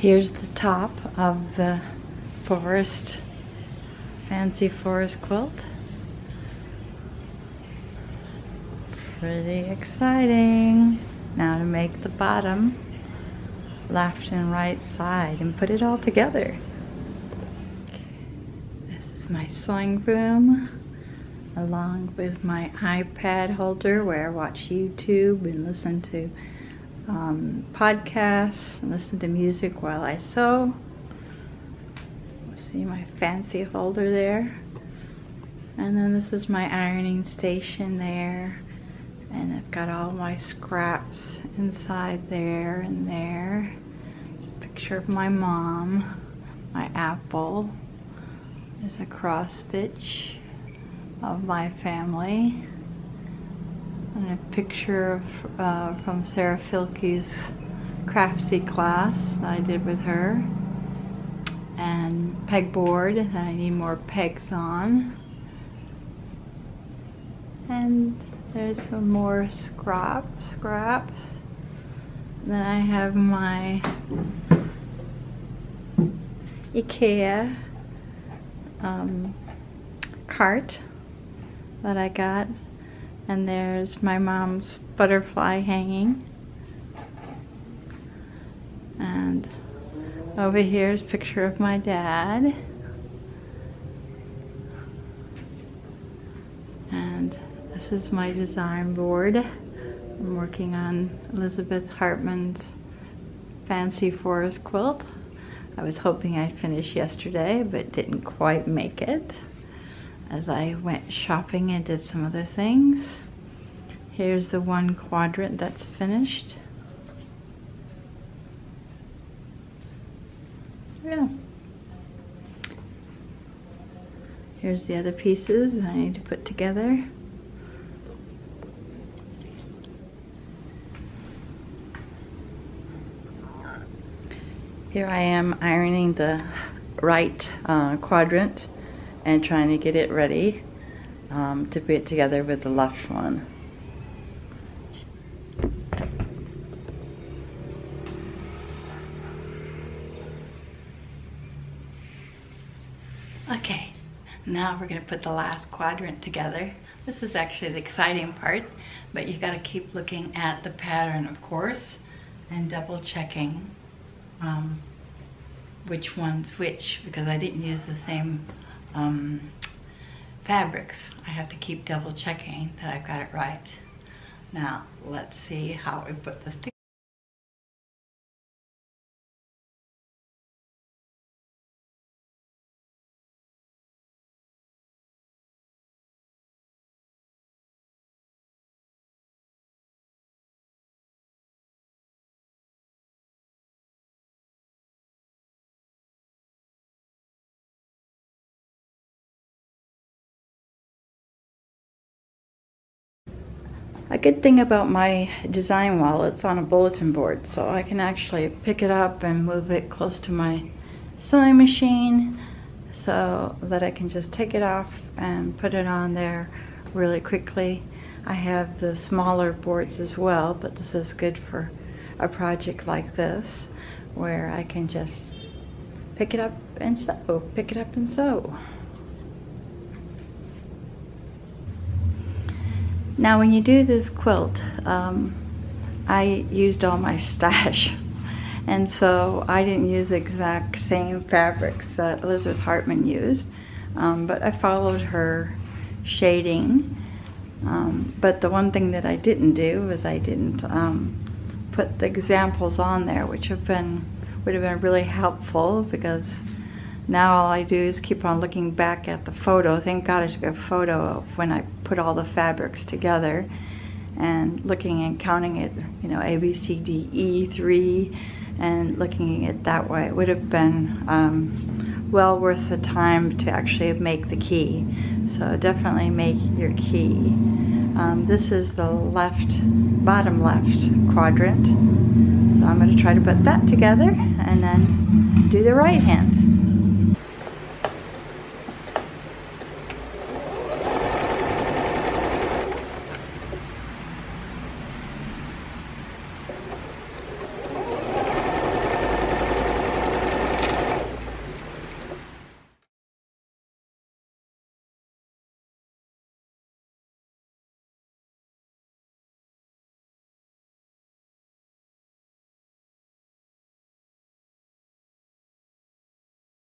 Here's the top of the forest, fancy forest quilt. Pretty exciting. Now to make the bottom left and right side and put it all together. This is my sewing room along with my iPad holder where I watch YouTube and listen to um, podcasts and listen to music while I sew. See my fancy holder there. And then this is my ironing station there. And I've got all my scraps inside there and there. It's a picture of my mom, my apple. There's a cross stitch of my family. And a picture of, uh, from Sarah Fielke's Craftsy class that I did with her. And pegboard that I need more pegs on. And there's some more scrap scraps. then I have my IKEA um, cart that I got. And there's my mom's butterfly hanging. And over here is picture of my dad. And this is my design board. I'm working on Elizabeth Hartman's Fancy Forest Quilt. I was hoping I'd finish yesterday, but didn't quite make it as I went shopping and did some other things. Here's the one quadrant that's finished. Yeah. Here's the other pieces that I need to put together. Here I am ironing the right uh, quadrant and trying to get it ready um, to put it together with the left one. Okay, now we're going to put the last quadrant together. This is actually the exciting part, but you got to keep looking at the pattern, of course, and double checking um, which one's which, because I didn't use the same um, fabrics. I have to keep double checking that I've got it right. Now, let's see how we put this together. A good thing about my design wall, it's on a bulletin board, so I can actually pick it up and move it close to my sewing machine so that I can just take it off and put it on there really quickly. I have the smaller boards as well, but this is good for a project like this where I can just pick it up and sew, pick it up and sew. Now when you do this quilt, um, I used all my stash. And so I didn't use the exact same fabrics that Elizabeth Hartman used, um, but I followed her shading. Um, but the one thing that I didn't do was I didn't um, put the examples on there, which have been would have been really helpful because now all I do is keep on looking back at the photo. Thank God I took a photo of when I put all the fabrics together and looking and counting it, you know, A, B, C, D, E, 3, and looking at it that way. It would have been um, well worth the time to actually make the key. So definitely make your key. Um, this is the left, bottom left quadrant. So I'm going to try to put that together and then do the right hand.